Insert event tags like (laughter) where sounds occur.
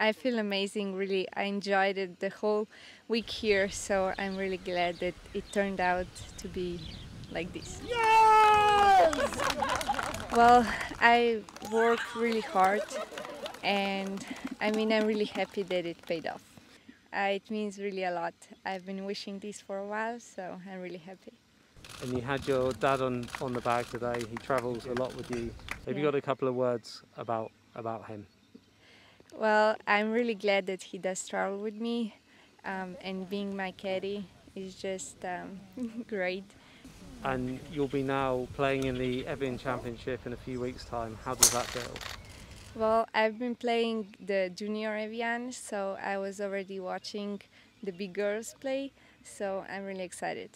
I feel amazing, really. I enjoyed it the whole week here, so I'm really glad that it turned out to be like this. Yes! Well, I worked really hard, and I mean, I'm really happy that it paid off. Uh, it means really a lot. I've been wishing this for a while, so I'm really happy. And you had your dad on, on the bag today. He travels a lot with you. Have you got a couple of words about about him? Well, I'm really glad that he does travel with me, um, and being my caddy is just um, (laughs) great. And you'll be now playing in the Evian Championship in a few weeks' time. How does that feel? Well, I've been playing the junior Evian, so I was already watching the big girls play, so I'm really excited.